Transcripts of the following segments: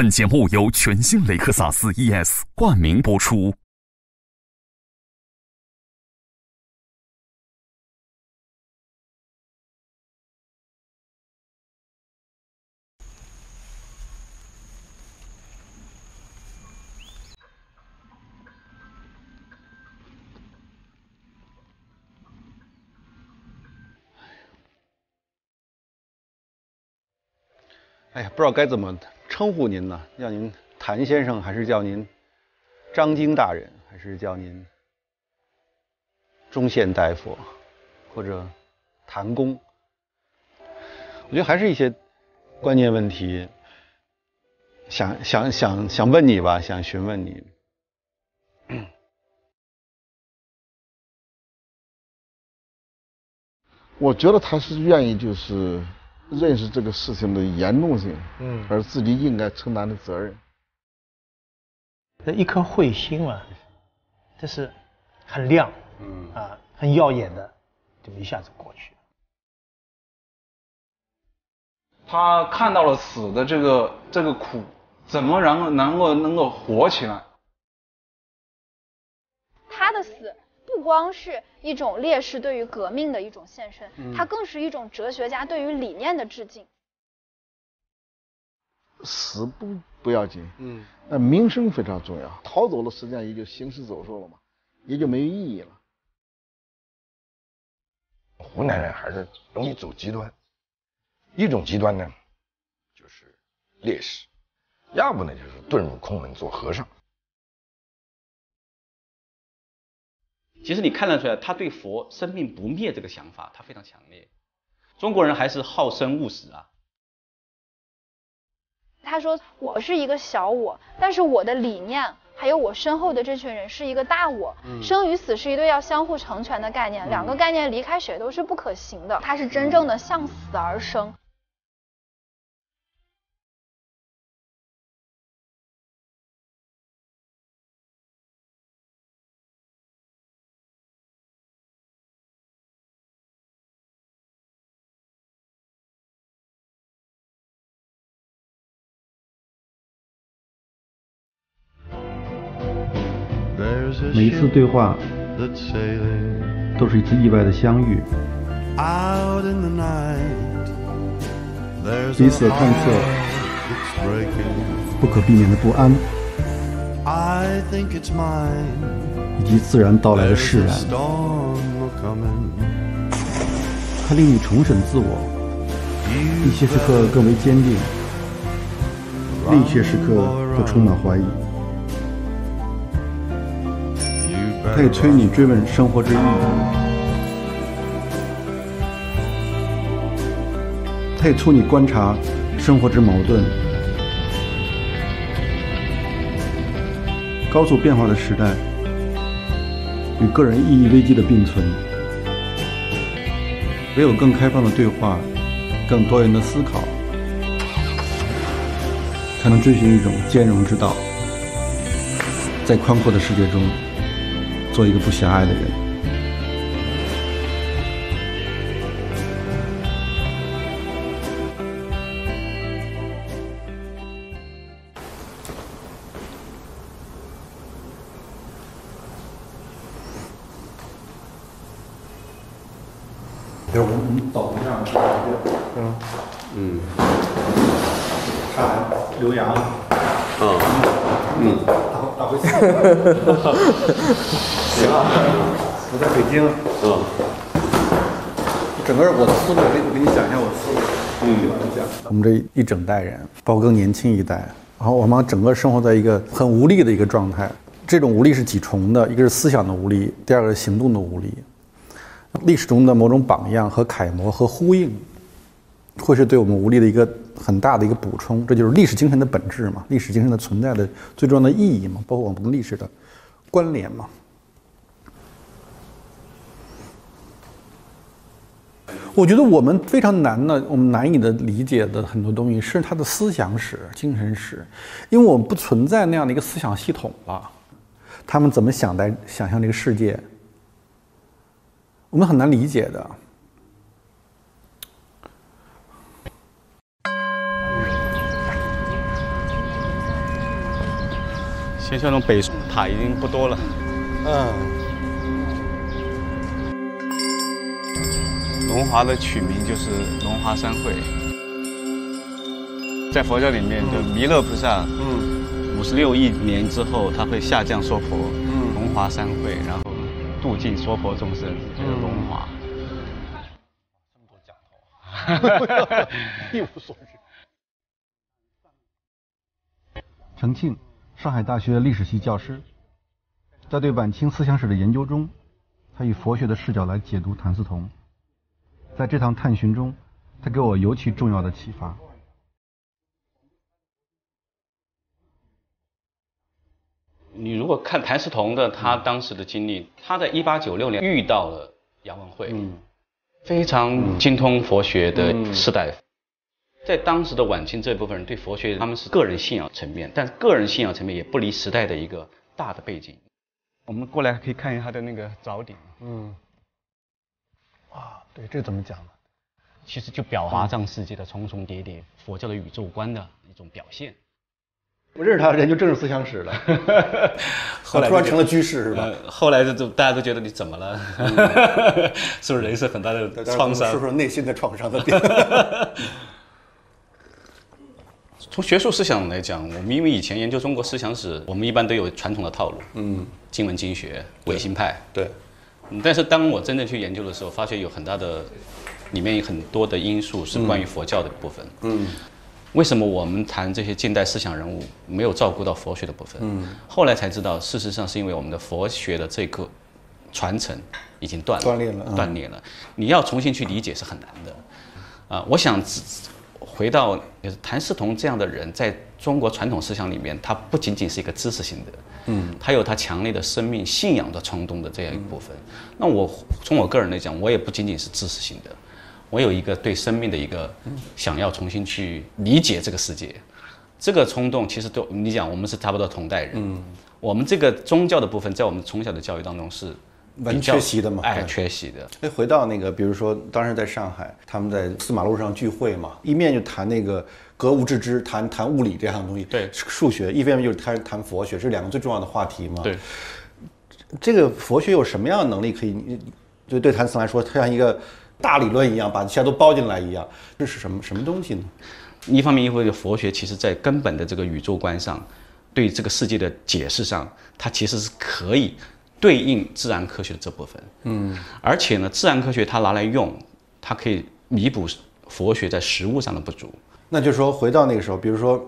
本节目由全新雷克萨斯 ES 冠名播出。哎呀，不知道该怎么称呼您呢？叫您谭先生，还是叫您张京大人，还是叫您中县大夫，或者谭公？我觉得还是一些关键问题，想想想想问你吧，想询问你。我觉得他是愿意就是。认识这个事情的严重性，嗯，而自己应该承担的责任。这一颗彗星嘛，这是很亮，嗯啊，很耀眼的，就一下子过去了。他看到了死的这个这个苦，怎么然后能够能够活起来？他的死。不光是一种烈士对于革命的一种献身，嗯、它更是一种哲学家对于理念的致敬。死不不要紧，嗯，那名声非常重要。逃走了，实际上也就行尸走肉了嘛，也就没有意义了。湖南人还是容易走极端，一种极端呢，就是烈士，要不呢就是遁入空门做和尚。其实你看得出来，他对佛生命不灭这个想法，他非常强烈。中国人还是好生务死啊。他说：“我是一个小我，但是我的理念还有我身后的这群人是一个大我。嗯、生与死是一对要相互成全的概念，嗯、两个概念离开谁都是不可行的。他是真正的向死而生。”每一次对话都是一次意外的相遇，彼此的探测，不可避免的不安，以及自然到来的释然。它令你重审自我，一些时刻更为坚定，另一些时刻则充满怀疑。它也催你追问生活之意义，它也促你观察生活之矛盾。高速变化的时代与个人意义危机的并存，唯有更开放的对话、更多元的思考，才能追寻一种兼容之道，在宽阔的世界中。做一个不狭隘的人。就是我们走一下，嗯嗯，看刘洋，嗯嗯，大大回四。行啊，我在北京，嗯，整个我的思路，我给我给你讲一下我的思路。嗯，讲。我们这一整代人，包括更年轻一代，然后我们整个生活在一个很无力的一个状态。这种无力是几重的，一个是思想的无力，第二个是行动的无力。历史中的某种榜样和楷模和呼应，会是对我们无力的一个很大的一个补充。这就是历史精神的本质嘛，历史精神的存在的最重要的意义嘛，包括我们跟历史的关联嘛。我觉得我们非常难的，我们难以的理解的很多东西是他的思想史、精神史，因为我们不存在那样的一个思想系统了。他们怎么想待、想象这个世界，我们很难理解的。现在那种北塔已经不多了。嗯。龙华的取名就是龙华三会，在佛教里面，就弥勒菩萨，嗯，五十六亿年之后，他会下降说佛，嗯，龙华三会，然后度尽说佛众生，就是龙华。这么多讲头，一无所知。陈庆，上海大学历史系教师，在对晚清思想史的研究中，他以佛学的视角来解读谭嗣同。在这趟探寻中，他给我尤其重要的启发。你如果看谭嗣同的他当时的经历，他在一八九六年遇到了杨文慧，非常精通佛学的士大夫。在当时的晚清这部分人对佛学，他们是个人信仰层面，但个人信仰层面也不离时代的一个大的背景。我们过来可以看一下他的那个早顶。嗯。啊，对，这怎么讲呢？其实就表达藏世界的重重叠叠，佛教的宇宙观的一种表现。我认识他，人就政治思想史了，后来突然成了居士是吧？后来就就大家都觉得你怎么了？是不是人生很大的创伤？是不是内心的创伤的？从学术思想来讲，我们因为以前研究中国思想史，我们一般都有传统的套路，嗯，经文经学、唯心派，对。但是当我真正去研究的时候，发现有很大的，里面有很多的因素是关于佛教的部分。嗯，为什么我们谈这些近代思想人物没有照顾到佛学的部分？嗯，后来才知道，事实上是因为我们的佛学的这个传承已经断了断裂了，断裂了。你要重新去理解是很难的。啊，我想回到就是谭嗣同这样的人，在中国传统思想里面，他不仅仅是一个知识性的。嗯，他有他强烈的生命信仰的冲动的这样一部分。那我从我个人来讲，我也不仅仅是知识性的，我有一个对生命的一个想要重新去理解这个世界。这个冲动其实都你讲，我们是差不多同代人。嗯，我们这个宗教的部分，在我们从小的教育当中是蛮缺席的嘛，哎，缺席的。哎，回到那个，比如说当时在上海，他们在四马路上聚会嘛，一面就谈那个。格物致知，谈谈物理这样的东西，对数学，一方面就是谈谈佛学，这两个最重要的话题嘛。对，这个佛学有什么样的能力可以，就对谭嗣同来说，它像一个大理论一样，把一切都包进来一样，这是什么什么东西呢？一方面，因为佛学其实在根本的这个宇宙观上，对这个世界的解释上，它其实是可以对应自然科学的这部分。嗯，而且呢，自然科学它拿来用，它可以弥补佛学在实物上的不足。那就是说，回到那个时候，比如说，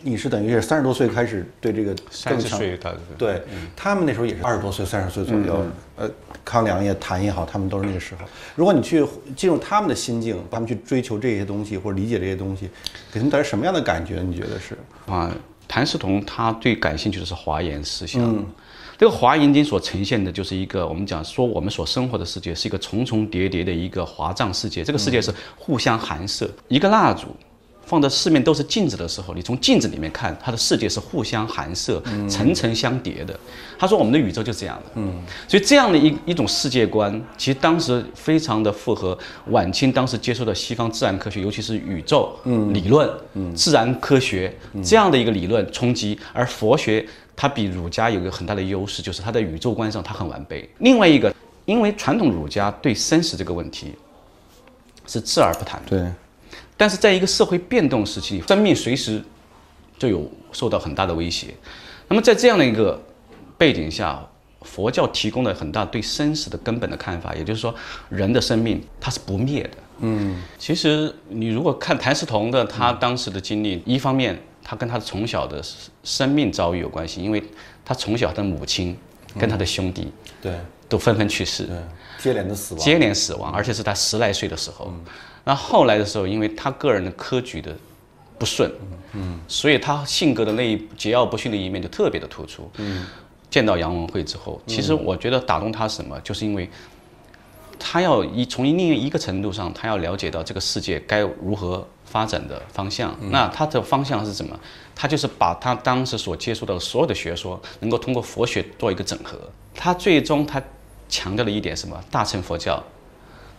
你是等于是三十多岁开始对这个三十岁，对，他们那时候也是二十多岁、三十岁左右。呃，康梁也谈也好，他们都是那个时候。如果你去进入他们的心境，他们去追求这些东西或者理解这些东西，给他们带来什么样的感觉？你觉得是？啊，谭嗣同他最感兴趣的是华严思想。这个华严经所呈现的就是一个我们讲说我们所生活的世界是一个重重叠叠的一个华藏世界，这个世界是互相含摄。一个蜡烛放在四面都是镜子的时候，你从镜子里面看，它的世界是互相含摄、层层相叠的。他说我们的宇宙就是这样的。嗯，所以这样的一一种世界观，其实当时非常的符合晚清当时接受的西方自然科学，尤其是宇宙理论、自然科学这样的一个理论冲击，而佛学。它比儒家有一个很大的优势，就是它在宇宙观上它很完备。另外一个，因为传统儒家对生死这个问题是置而不谈。对。但是在一个社会变动时期，生命随时就有受到很大的威胁。那么在这样的一个背景下，佛教提供了很大对生死的根本的看法，也就是说，人的生命它是不灭的。嗯。其实你如果看谭嗣同的他当时的经历，一方面。他跟他从小的生命遭遇有关系，因为他从小的母亲跟他的兄弟对都纷纷去世，接连的死亡，接连死亡，而且是他十来岁的时候。那后来的时候，因为他个人的科举的不顺，嗯，所以他性格的那一桀骜不驯的一面就特别的突出。嗯，见到杨文慧之后，其实我觉得打动他什么，就是因为他要一从另一个程度上，他要了解到这个世界该如何。发展的方向，那他的方向是什么？他就是把他当时所接触到的所有的学说，能够通过佛学做一个整合。他最终他强调了一点什么？大乘佛教，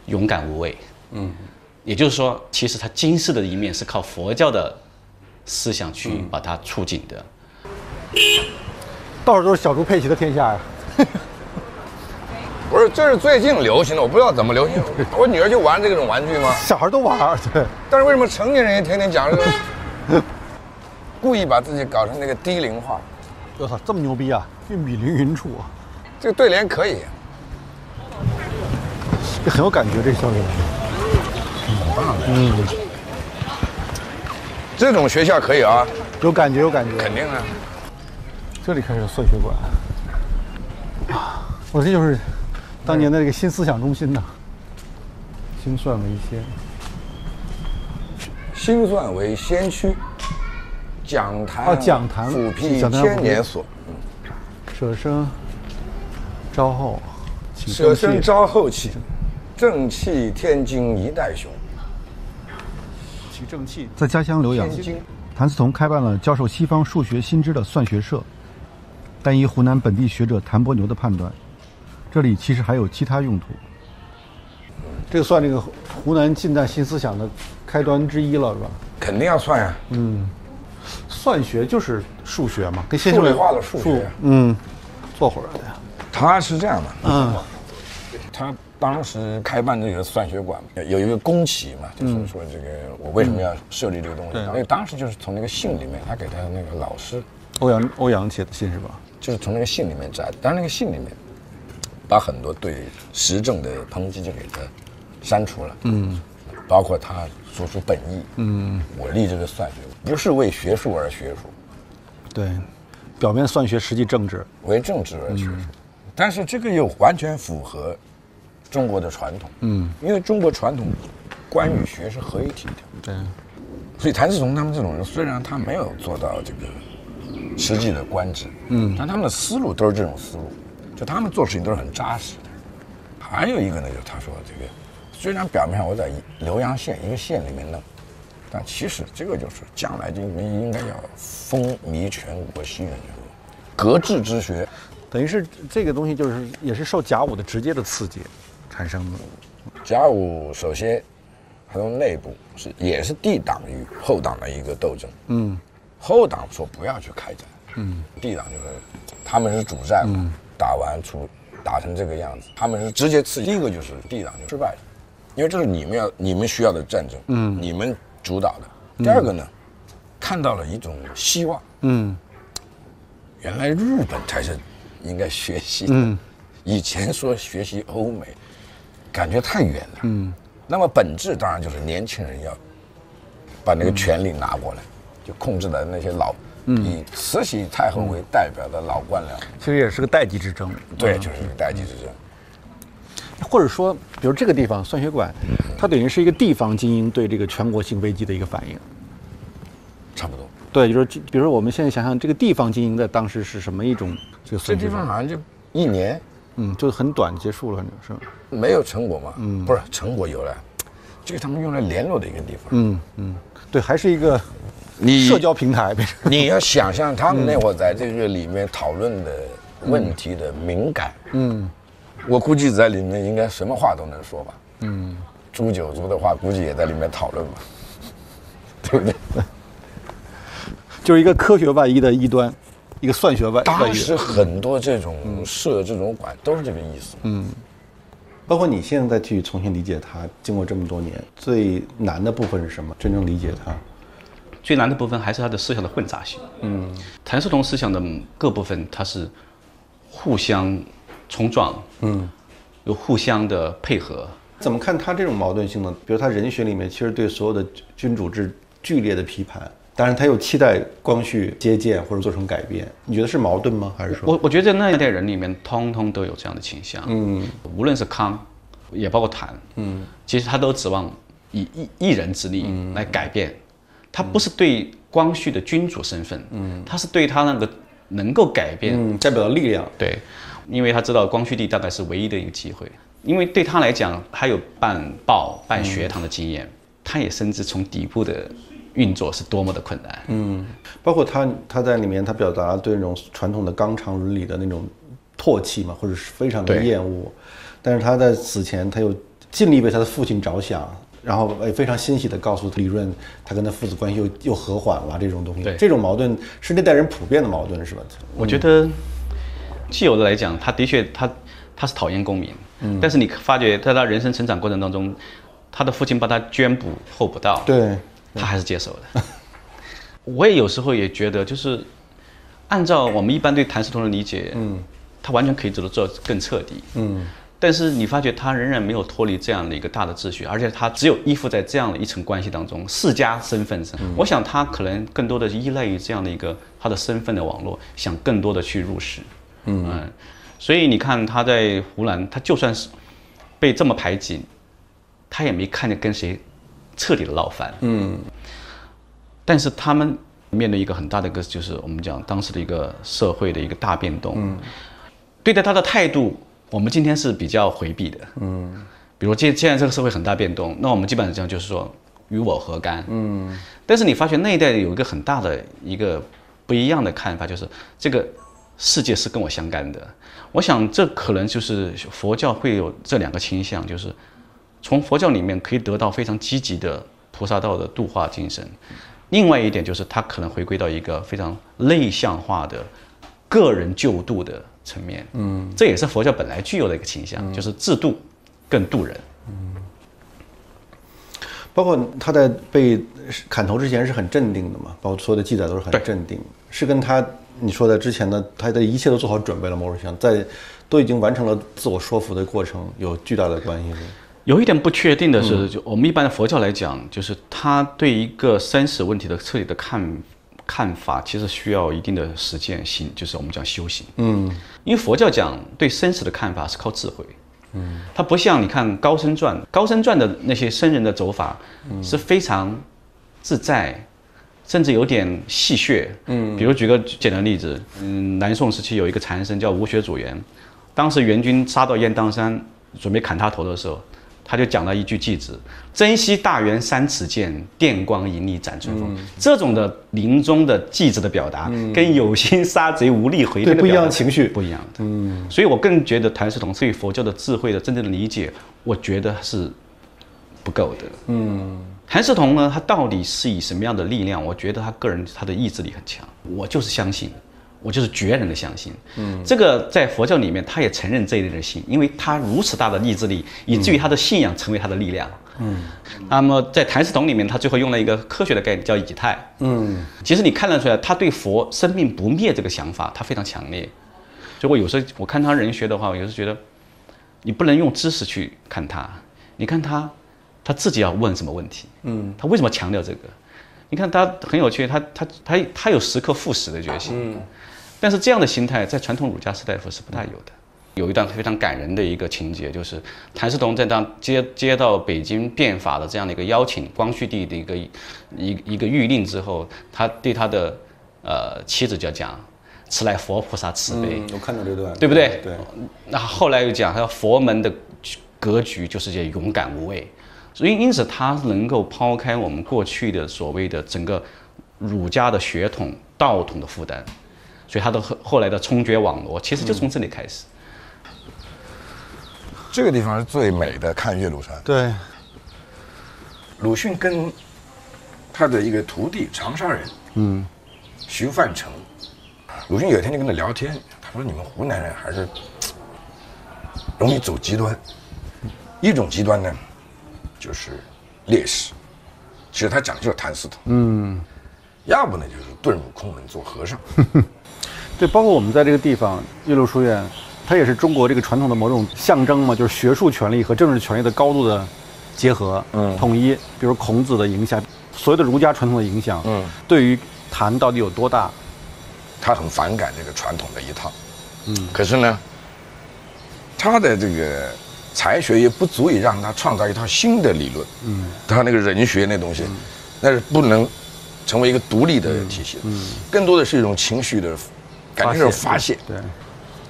勇敢无畏。嗯，也就是说，其实他今世的一面是靠佛教的思想去把它促进的。到处都是小猪佩奇的天下呀。不是，这是最近流行的，我不知道怎么流行。我女儿就玩这种玩具吗？小孩都玩，对。但是为什么成年人也天天讲这个？故意把自己搞成那个低龄化。我操，这么牛逼啊！这米凌云楚，这个对联可以，这很有感觉，这校园。很棒的。嗯。这种学校可以啊，有感觉，有感觉。肯定啊。这里开始算学馆。啊，我这就是。当年的这个新思想中心呐，心算为先，心算为先驱，讲坛啊，讲坛抚辟千年所，舍生昭后，舍身昭后气，正气天津一代雄，起正气。在家乡浏阳，谭嗣同开办了教授西方数学新知的算学社，但依湖南本地学者谭伯牛的判断。这里其实还有其他用途，这个算这个湖南近代新思想的开端之一了，是吧？肯定要算呀。嗯，算学就是数学嘛，跟数理化的数学。嗯，坐会儿的。他是这样的。嗯。他当时开办这个算学馆，有一个宫启嘛，就是说这个我为什么要设立这个东西？因为当时就是从那个信里面，他给他那个老师，欧阳欧阳写的信是吧？就是从那个信里面摘的，但是那个信里面。把很多对时政的抨击就给他删除了，嗯，包括他说出本意，嗯，我立这个算学不是为学术而学术，对，表面算学，实际政治，为政治而学术，但是这个又完全符合中国的传统，嗯，因为中国传统官与学是合一体的，对，所以谭嗣同他们这种人，虽然他没有做到这个实际的官职，嗯，但他们的思路都是这种思路。就他们做事情都是很扎实。的。还有一个呢，就是他说这个，虽然表面上我在浏阳县一个县里面弄，但其实这个就是将来就应该要风靡全国、吸引全国，格致之学，等于是这个东西就是也是受甲午的直接的刺激产生的。甲午首先，它从内部是也是帝党与后党的一个斗争。嗯，后党说不要去开战。嗯，帝党就是他们是主战嘛。打完出打成这个样子，他们是直接刺激。第一个就是地党就失败了，因为这是你们要、你们需要的战争，嗯，你们主导的。第二个呢，看到了一种希望，嗯，原来日本才是应该学习的，以前说学习欧美，感觉太远了，嗯，那么本质当然就是年轻人要把那个权力拿过来，就控制的那些老。以慈禧太后为代表的老官僚，其实也是个代际之争。对，就是一个代际之争。或者说，比如这个地方算学馆，它等于是一个地方精英对这个全国性危机的一个反应。对，就是比如说我们现在想想，这个地方经营在当时是什么一种这个？这地方好像就一年，嗯，就很短结束了，是吧？没有成果嘛？嗯，不是成果有了，这个他们用来联络的一个地方。嗯嗯，对，还是一个。你社交平台，你要想象他们那会儿在这个里面讨论的问题的敏感，嗯，我估计在里面应该什么话都能说吧，嗯，诛九族的话估计也在里面讨论吧，对不对？就是一个科学外衣的一端，一个算学外。当时很多这种设这种馆都是这个意思，嗯，包括你现在去重新理解它，经过这么多年，最难的部分是什么？真正理解它。最难的部分还是他的思想的混杂性。嗯，谭嗣同思想的各部分，它是互相冲撞，嗯，又互相的配合。怎么看他这种矛盾性呢？比如他人学里面其实对所有的君主制剧烈的批判，当然他又期待光绪接见或者做成改变。你觉得是矛盾吗？还是说？我我觉得那一代人里面，通通都有这样的倾向。嗯，无论是康，也包括谭，嗯，其实他都指望以一一人之力来改变。他不是对光绪的君主身份，嗯，他是对他那个能够改变代表的力量，对，因为他知道光绪帝大概是唯一的一个机会，因为对他来讲，他有办报、办学堂的经验，他也甚至从底部的运作是多么的困难，嗯，包括他他在里面他表达对那种传统的纲常伦理的那种唾弃嘛，或者是非常的厌恶，但是他在死前他又尽力为他的父亲着想。然后也非常欣喜的告诉李润，他跟他父子关系又又和缓了这种东西。对。这种矛盾是那代人普遍的矛盾是吧？我觉得，既有的来讲，他的确他他是讨厌公民，嗯，但是你发觉在他人生成长过程当中，他的父亲帮他捐补厚补到，对，他还是接受的。我也有时候也觉得，就是按照我们一般对谭嗣同的理解，嗯，他完全可以走得做更彻底，嗯，但是你发觉他仍然没有脱离这样的一个大的秩序，而且他只有依附在这样的一层关系当中，世家身份上，我想他可能更多的依赖于这样的一个他的身份的网络，想更多的去入世，嗯，所以你看他在湖南，他就算是被这么排挤，他也没看见跟谁彻底的闹翻，嗯。但是他们面对一个很大的一个，就是我们讲当时的一个社会的一个大变动。嗯，对待他的态度，我们今天是比较回避的。嗯，比如现现在这个社会很大变动，那我们基本上就是说与我何干？嗯，但是你发现那一代有一个很大的一个不一样的看法，就是这个世界是跟我相干的。我想这可能就是佛教会有这两个倾向，就是从佛教里面可以得到非常积极的菩萨道的度化精神。另外一点就是，它可能回归到一个非常内向化的个人救度的层面。嗯，这也是佛教本来具有的一个倾向，就是自度更度人。嗯，包括他在被砍头之前是很镇定的嘛，包括所有的记载都是很镇定，是跟他你说的之前的他的一切都做好准备了，某种像在都已经完成了自我说服的过程，有巨大的关系。有一点不确定的是，就我们一般的佛教来讲，就是他对一个生死问题的彻底的看看法，其实需要一定的实践性，就是我们讲修行。嗯，因为佛教讲对生死的看法是靠智慧。嗯，它不像你看高僧传，高僧传的那些僧人的走法是非常自在，甚至有点戏谑。嗯，比如举个简单例子，嗯，南宋时期有一个禅僧叫吴学祖元，当时元军杀到雁荡山，准备砍他头的时候。他就讲了一句偈子：“珍惜大圆三尺剑，电光银粒斩春风。”这种的临终的偈子的表达，跟有心杀贼无力回天的不一样情绪不一样的。嗯，所以我更觉得谭嗣同对佛教的智慧的真正的理解，我觉得是不够的。嗯，谭嗣同呢，他到底是以什么样的力量？我觉得他个人他的意志力很强，我就是相信。我就是绝然的相信，嗯，这个在佛教里面，他也承认这一类的信，因为他如此大的意志力，以至于他的信仰成为他的力量，嗯。那么在谭嗣同里面，他最后用了一个科学的概念，叫以太，嗯。其实你看得出来，他对佛生命不灭这个想法，他非常强烈。所以我有时候我看他人学的话，我有时觉得，你不能用知识去看他，你看他，他自己要问什么问题，嗯，他为什么强调这个？你看他很有趣，他他他他有时刻赴死的决心，嗯。但是这样的心态在传统儒家士大夫是不大有的。有一段非常感人的一个情节，就是谭嗣同在当接接到北京变法的这样的一个邀请，光绪帝的一个一一个谕令之后，他对他的呃妻子就讲：“此乃佛菩萨慈悲。”我看到这段，对不对？对。那后来又讲，他佛门的格局就是这勇敢无畏，所以因此他能够抛开我们过去的所谓的整个儒家的血统道统的负担。所以他的后后来的冲决网络，其实就从这里开始。这个地方是最美的，看岳麓山。对。鲁迅跟他的一个徒弟长沙人，嗯，徐范成。鲁迅有一天就跟他聊天，他说：“你们湖南人还是容易走极端。一种极端呢，就是烈士。其实他讲的就是谭嗣同。嗯。要不呢，就是遁入空门做和尚。对，包括我们在这个地方岳麓书院，它也是中国这个传统的某种象征嘛，就是学术权力和政治权力的高度的结合、嗯，统一。比如孔子的影响，所有的儒家传统的影响，嗯，对于谭到底有多大？他很反感这个传统的一套，嗯，可是呢，他的这个才学也不足以让他创造一套新的理论，嗯，他那个人学那东西，那是不能成为一个独立的体系，嗯，更多的是一种情绪的。感觉是发泄。对，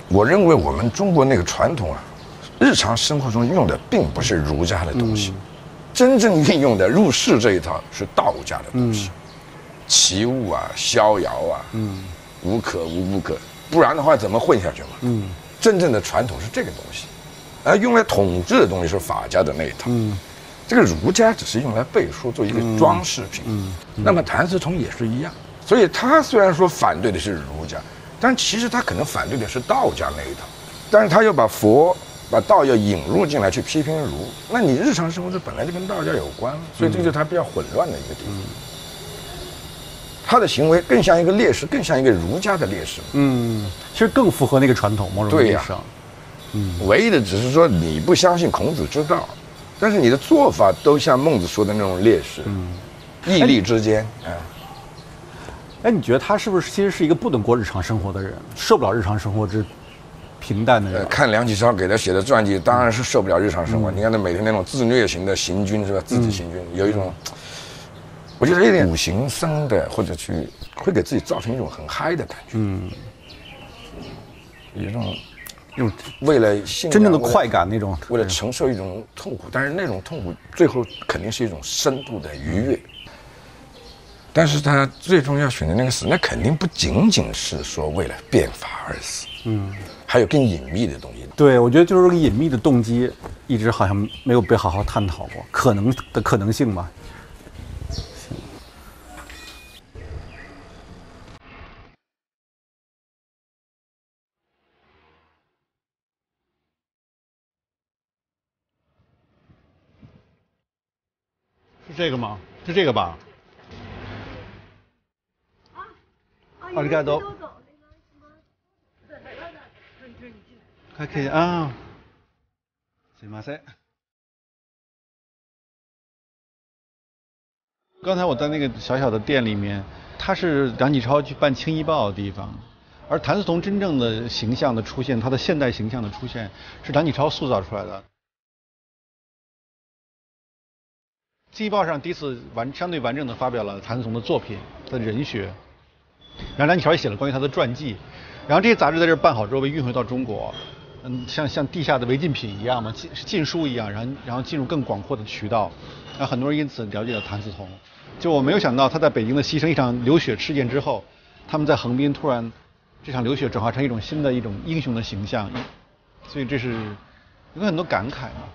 我认为我们中国那个传统啊，日常生活中用的并不是儒家的东西，真正运用的入世这一套是道家的东西，齐物啊，逍遥啊，嗯，无可无不可，不然的话怎么混下去嘛？嗯，真正的传统是这个东西，而用来统治的东西是法家的那一套。嗯，这个儒家只是用来背书，做一个装饰品。嗯，那么谭嗣同也是一样，所以他虽然说反对的是儒家，但其实他可能反对的是道家那一套，但是他又把佛、把道要引入进来去批评儒，那你日常生活中本来就跟道家有关，所以这就是他比较混乱的一个地方。他的行为更像一个烈士，更像一个儒家的烈士。嗯，其实更符合那个传统，某种意义上。嗯，唯一的只是说你不相信孔子之道。但是你的做法都像孟子说的那种烈士，嗯，义利之间，哎，哎，你觉得他是不是其实是一个不能过日常生活的人，受不了日常生活之平淡的人？看梁启超给他写的传记，当然是受不了日常生活。你看他每天那种自虐型的行军是吧？自己行军，有一种，我觉得有点苦行僧的，或者去会给自己造成一种很嗨的感觉，嗯，有一种。用为了真正的快感那种，为了承受一种痛苦，但是那种痛苦最后肯定是一种深度的愉悦。但是他最终要选择那个死，那肯定不仅仅是说为了变法而死，嗯，还有更隐秘的东西。对，我觉得就是这个隐秘的动机，一直好像没有被好好探讨过，可能的可能性吧。这个吗？是这个吧？啊，阿里嘎多。还可以啊。刚才我在那个小小的店里面，他是梁启超去办《青衣报》的地方，而谭嗣同真正的形象的出现，他的现代形象的出现，是梁启超塑造出来的。《青报》上第一次完相对完整的发表了谭嗣同的作品的人学，然后梁启超也写了关于他的传记，然后这些杂志在这办好之后被运回到中国，嗯，像像地下的违禁品一样嘛，禁禁书一样，然后然后进入更广阔的渠道，然后很多人因此了解了谭嗣同。就我没有想到他在北京的牺牲一场流血事件之后，他们在横滨突然这场流血转化成一种新的一种英雄的形象，所以这是有很多感慨嘛。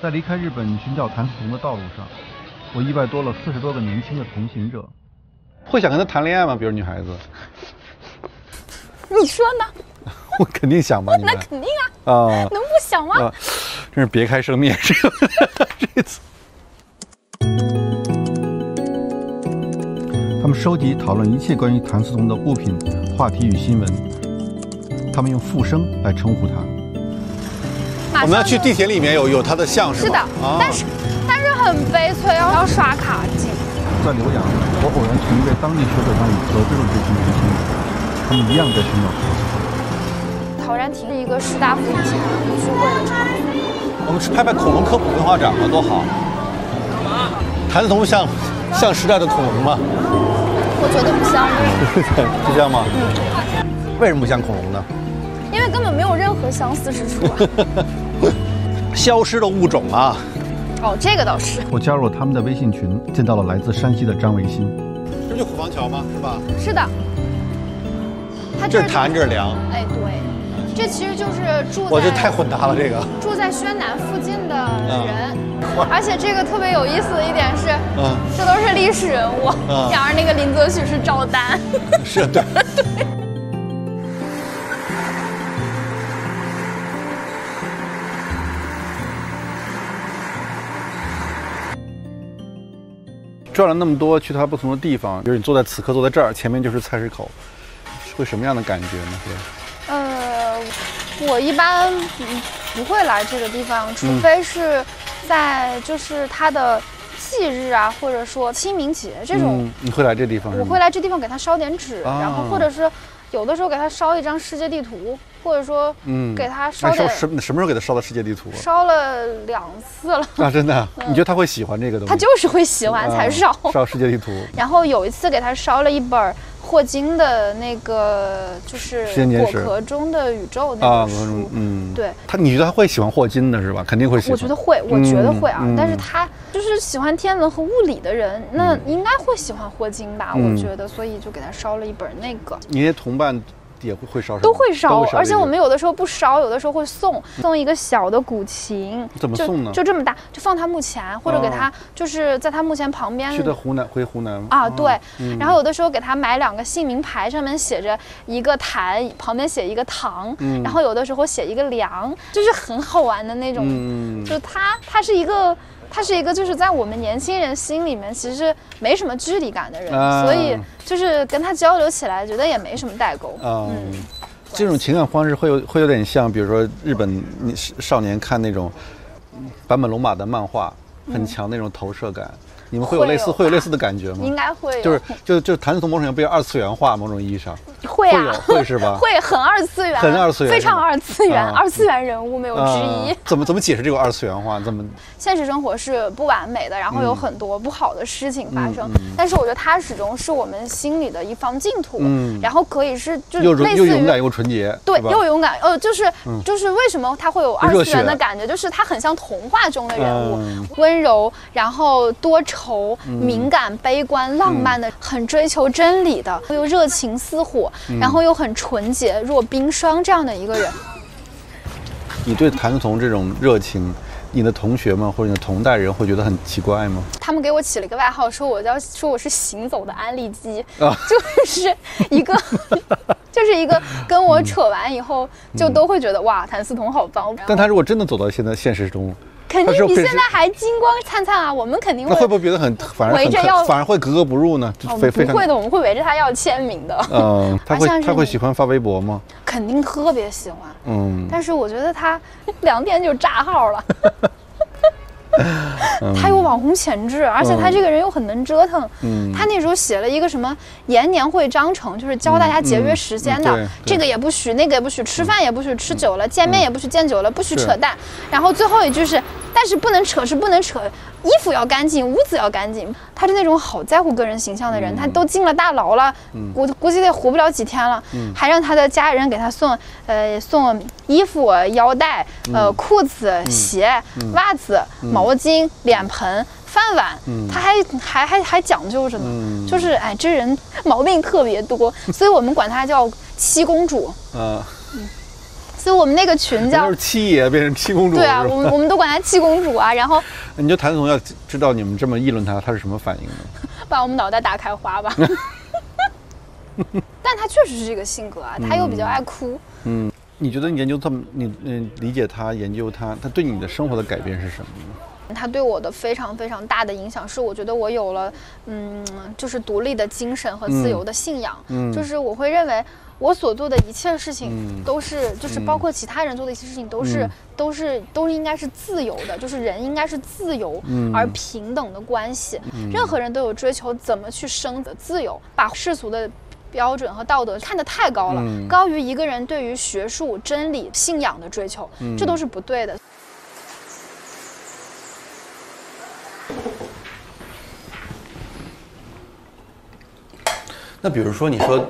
在离开日本寻找谭嗣同的道路上，我意外多了四十多个年轻的同行者。会想跟他谈恋爱吗？比如女孩子？你说呢？我肯定想吧。那肯定啊。啊。能不想吗？真是别开生面，这次。他们收集、讨论一切关于谭嗣同的物品、话题与新闻。他们用复生来称呼他。我们要去地铁里面有有他的像是是的，但是但是很悲催，要要刷卡进。在浏阳，我偶然从一位当地学者那里得知了这群年轻人，他们一样在寻找陶子。陶然亭是一个士大夫以前聚会的场所。我们去拍拍恐龙科普文化展嘛，多好！谭嗣同像像时代的恐龙吗？我觉得不像。是这样吗？嗯。为什么不像恐龙呢？因为根本没有任何相似之处。消失的物种啊！哦，这个倒是。我加入了他们的微信群，见到了来自山西的张维新。这就虎坊桥吗？是吧？是的。他这是潭，这是梁。哎，对，这其实就是住。我这太混搭了，这个。住在宣南附近的人，而且这个特别有意思的一点是，嗯，这都是历史人物。嗯。然而那个林则徐是赵丹。是，对。对。转了那么多，去它不同的地方，比如你坐在此刻坐在这儿，前面就是菜市口，会什么样的感觉呢？呃，我一般不会来这个地方，除非是在就是它的忌日啊，或者说清明节这种。你会来这地方？我会来这地方给他烧点纸，然后或者是。有的时候给他烧一张世界地图，或者说，嗯，给他烧点什什么时候给他烧的世界地图？烧了两次了。啊，真的？你觉得他会喜欢这个东西？他就是会喜欢才烧。烧世界地图。然后有一次给他烧了一本。霍金的那个就是果壳中的宇宙那本书，嗯，对他，你觉得他会喜欢霍金的是吧？肯定会喜欢。我觉得会，我觉得会啊。但是他就是喜欢天文和物理的人，那应该会喜欢霍金吧？我觉得，所以就给他烧了一本那个。你那同伴也会会烧，都会烧，而且我们有的时候不烧，有的时候会送送一个小的古琴，怎么送呢？就这么大，就放他墓前，或者给他就是在他墓前旁边。去的湖南回湖南啊，对。然后有的时候给他买两个姓名牌，上面写着一个谭，旁边写一个唐，然后有的时候写一个梁，就是很好玩的那种。嗯，就是他，他是一个。他是一个就是在我们年轻人心里面其实没什么距离感的人，所以就是跟他交流起来觉得也没什么代沟。嗯，这种情感方式会有会有点像，比如说日本少年看那种坂本龙马的漫画，很强那种投射感。你们会有类似会有类似的感觉吗？应该会有，就是就就谭嗣同某种上被二次元化，某种意义上会啊，会是吧？会很二次元，很二次元，非常二次元，二次元人物没有之一。怎么怎么解释这个二次元化？怎么？现实生活是不完美的，然后有很多不好的事情发生，但是我觉得它始终是我们心里的一方净土。嗯，然后可以是就类似于又勇敢又纯洁，对，又勇敢呃，就是就是为什么它会有二次元的感觉？就是它很像童话中的人物，温柔，然后多愁敏。敏感、悲观、浪漫的，很追求真理的，又热情似火，然后又很纯洁若冰霜这样的一个人。你对谭嗣同这种热情，你的同学们或者你的同代人会觉得很奇怪吗？他们给我起了一个外号，说我叫说我是行走的安利机，就是一个 就是一个跟我扯完以后，就都会觉得哇，谭嗣同好棒。但他如果真的走到现在现实中。肯定比现在还金光灿灿啊！我们肯定会。那会不会觉得很反而围着要反而会格格不入呢？不会的，我们会围着他要签名的。嗯，他 会他会喜欢发微博吗？肯定特别喜欢。嗯，但是我觉得他两天就炸号了。他有网红潜质，而且他这个人又很能折腾。嗯，他那时候写了一个什么延年会章程，就是教大家节约时间的。这个也不许，那个也不许，吃饭也不许吃久了，见面也不许见久了，不许扯淡。然后最后一句是，但是不能扯，是不能扯。衣服要干净，屋子要干净。他是那种好在乎个人形象的人，他都进了大牢了，估估计得活不了几天了，还让他的家人给他送，呃，送衣服、腰带、呃，裤子、鞋、袜子、毛巾、脸盆、饭碗，他还还还还讲究着呢。就是哎，这人毛病特别多，所以我们管他叫七公主。嗯。所以我们那个群叫七爷变成七公主，对啊，我们我们都管她七公主啊。然后，你就谭嗣同要知道你们这么议论她，她是什么反应呢？把我们脑袋打开花吧。但她确实是这个性格啊，她又比较爱哭。嗯，你觉得你研究这么，你嗯理解他，研究他，他对你的生活的改变是什么呢？他对我的非常非常大的影响是，我觉得我有了嗯，就是独立的精神和自由的信仰。嗯，就是我会认为。我所做的一切事情都是，就是包括其他人做的一些事情，都是都是都应该是自由的，就是人应该是自由而平等的关系。任何人都有追求怎么去生的自由，把世俗的标准和道德看得太高了，高于一个人对于学术真理信仰的追求，这都是不对的。那比如说，你说。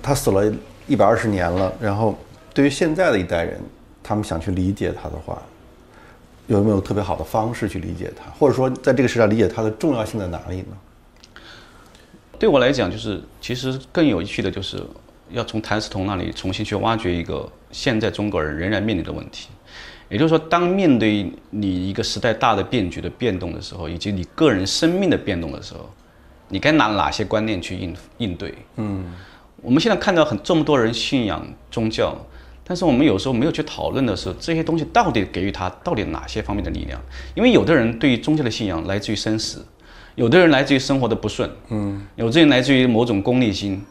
他死了一百二十年了，然后对于现在的一代人，他们想去理解他的话，有没有特别好的方式去理解他？或者说，在这个时代理解他的重要性在哪里呢？对我来讲，就是其实更有趣的就是要从谭嗣同那里重新去挖掘一个现在中国人仍然面临的问题，也就是说，当面对你一个时代大的变局的变动的时候，以及你个人生命的变动的时候，你该拿哪些观念去应应对？嗯。我们现在看到很这么多人信仰宗教，但是我们有时候没有去讨论的是这些东西到底给予他到底哪些方面的力量？因为有的人对于宗教的信仰来自于生死，有的人来自于生活的不顺，嗯，有的人来自于某种功利心。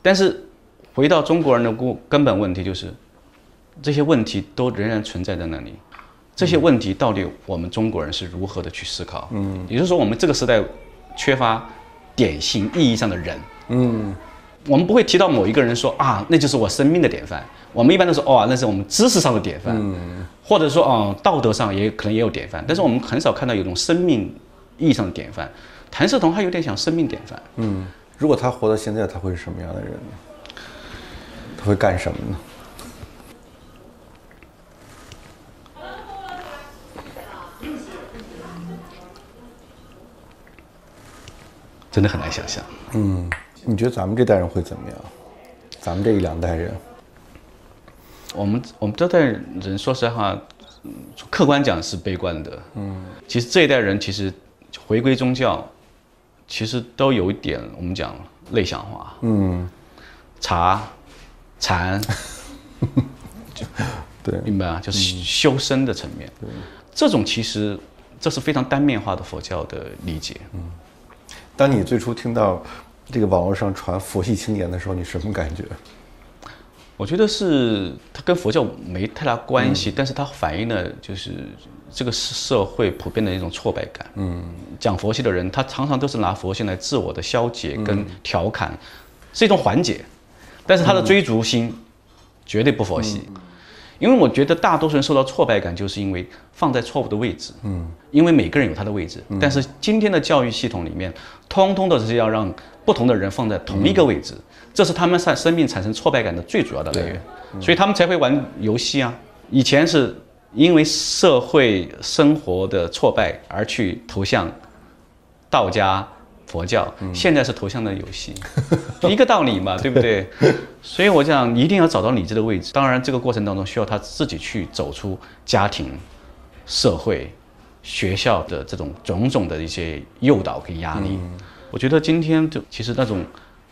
但是回到中国人的根根本问题就是，这些问题都仍然存在在那里。这些问题到底我们中国人是如何的去思考？嗯，也就是说我们这个时代缺乏典型意义上的人，嗯。我们不会提到某一个人说啊，那就是我生命的典范。我们一般都说哦，那是我们知识上的典范，或者说哦，道德上也可能也有典范。但是我们很少看到有种生命意义上的典范。谭嗣同他有点像生命典范。嗯，如果他活到现在，他会是什么样的人呢？他会干什么呢？真的很难想象。嗯。你觉得咱们这代人会怎么样？咱们这一两代人，我们我们这代人说实话，客观讲是悲观的。嗯，其实这一代人其实回归宗教，其实都有一点我们讲内向化。嗯，茶、禅，对，明白啊？就是修身的层面。对，这种其实这是非常单面化的佛教的理解。嗯，当你最初听到。这个网络上传佛系青年的时候，你什么感觉？我觉得是它跟佛教没太大关系，但是它反映了就是这个社会普遍的一种挫败感。嗯，讲佛系的人，他常常都是拿佛系来自我的消解跟调侃，是一种缓解，但是他的追逐心绝对不佛系。因为我觉得大多数人受到挫败感，就是因为放在错误的位置。嗯，因为每个人有他的位置，但是今天的教育系统里面，通通的是要让不同的人放在同一个位置，这是他们生生命产生挫败感的最主要的来源，所以他们才会玩游戏啊。以前是因为社会生活的挫败而去投向道家。佛教现在是投向的游戏，一个道理嘛，对不对？所以我想一定要找到理智的位置。当然，这个过程当中需要他自己去走出家庭、社会、学校的这种种种的一些诱导跟压力。我觉得今天就其实那种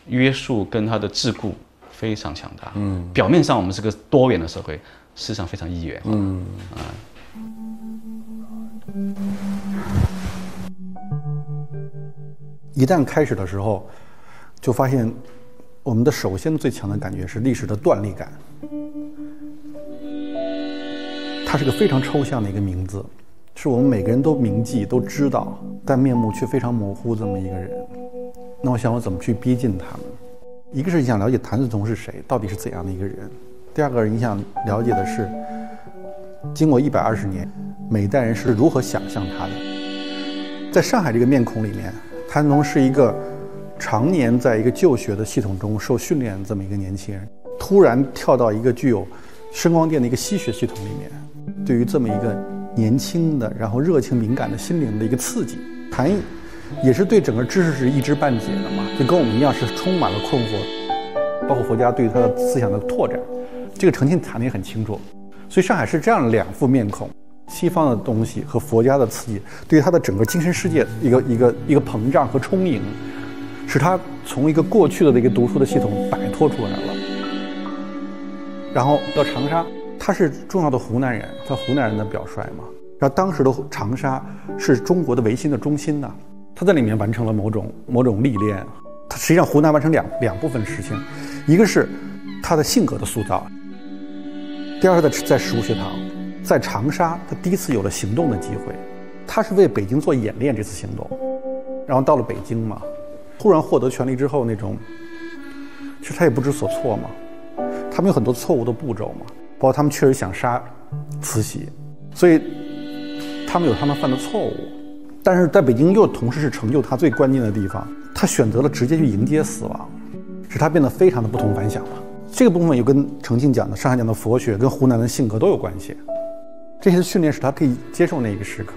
约束跟他的桎梏非常强大。嗯，表面上我们是个多元的社会，事实上非常一元。嗯啊。一旦开始的时候，就发现我们的首先最强的感觉是历史的断裂感。它是个非常抽象的一个名字，是我们每个人都铭记、都知道，但面目却非常模糊这么一个人。那我想，我怎么去逼近他们？一个是想了解谭嗣同是谁，到底是怎样的一个人；第二个，你想了解的是，经过一百二十年，每一代人是如何想象他的。在上海这个面孔里面。谭嗣同是一个常年在一个旧学的系统中受训练的这么一个年轻人，突然跳到一个具有声光电的一个西学系统里面，对于这么一个年轻的、然后热情敏感的心灵的一个刺激，谭也是对整个知识是一知半解的嘛，就跟我们一样是充满了困惑，包括佛家对他的思想的拓展，这个诚信谈的也很清楚，所以上海是这样两副面孔。西方的东西和佛家的刺激，对于他的整个精神世界一个一个一个膨胀和充盈，使他从一个过去的那个读书的系统摆脱出来了。然后到长沙，他是重要的湖南人，他湖南人的表率嘛。然后当时的长沙是中国的维新的中心呐，他在里面完成了某种某种历练。他实际上湖南完成两两部分事情，一个是他的性格的塑造，第二个在在食物学堂。在长沙，他第一次有了行动的机会。他是为北京做演练这次行动，然后到了北京嘛，突然获得权力之后，那种其实他也不知所措嘛。他们有很多错误的步骤嘛，包括他们确实想杀慈禧，所以他们有他们犯的错误。但是在北京又同时是成就他最关键的地方，他选择了直接去迎接死亡，使他变得非常的不同凡响嘛。这个部分又跟重庆讲的、上海讲的佛学跟湖南的性格都有关系。这些训练使他可以接受那个时刻。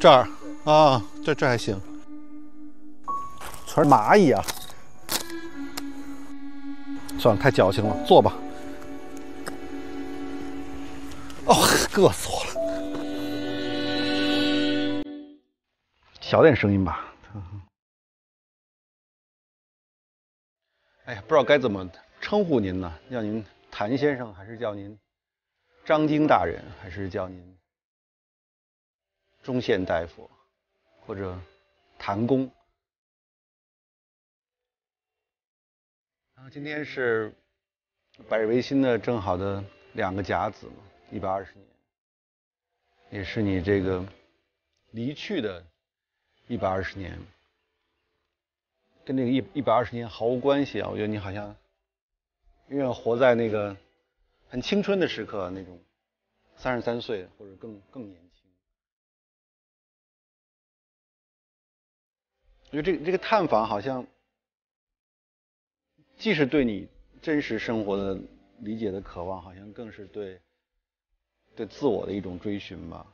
这儿啊。这这还行，全是蚂蚁啊！算了，太矫情了，坐吧。哦，硌死我了！小点声音吧。哎呀，不知道该怎么称呼您呢？叫您谭先生，还是叫您张京大人，还是叫您中宪大夫？或者谭公，然后今天是百日维新的正好的两个甲子嘛，一百二十年，也是你这个离去的一百二十年，跟这个一一百二十年毫无关系啊！我觉得你好像永远活在那个很青春的时刻，那种三十三岁或者更更年我觉得这个这个探访好像，既是对你真实生活的理解的渴望，好像更是对对自我的一种追寻吧。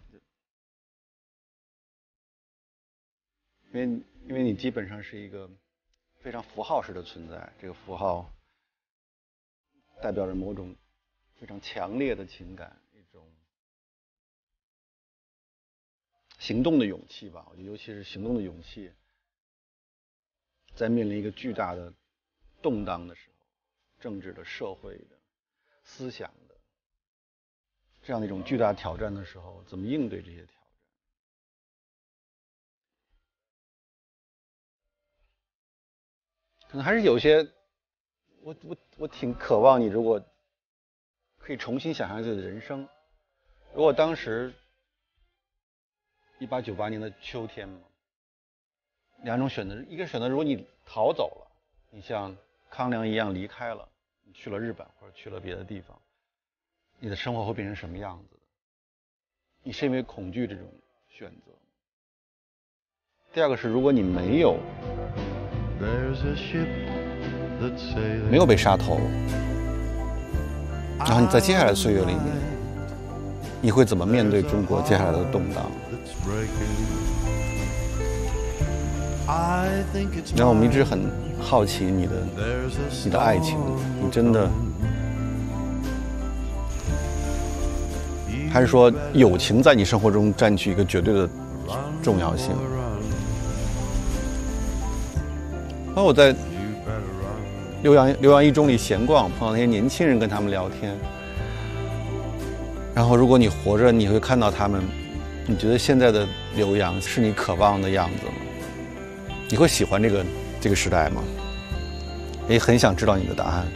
因为因为你基本上是一个非常符号式的存在，这个符号代表着某种非常强烈的情感，一种行动的勇气吧。我觉得尤其是行动的勇气。在面临一个巨大的动荡的时候，政治的、社会的、思想的这样的一种巨大挑战的时候，怎么应对这些挑战？可能还是有些，我我我挺渴望你，如果可以重新想象自己的人生，如果当时一八九八年的秋天嘛。两种选择，一个选择，如果你逃走了，你像康梁一样离开了，你去了日本或者去了别的地方，你的生活会变成什么样子？你是因为恐惧这种选择。第二个是，如果你没有没有被杀头，然后你在接下来的岁月里面，你会怎么面对中国接下来的动荡？然后我们一直很好奇你的你的爱情，你真的还是说友情在你生活中占据一个绝对的重要性？那我在浏阳浏阳一中里闲逛，碰到那些年轻人，跟他们聊天。然后如果你活着，你会看到他们，你觉得现在的浏阳是你渴望的样子吗？你会喜欢这个这个时代吗？也很想知道你的答案。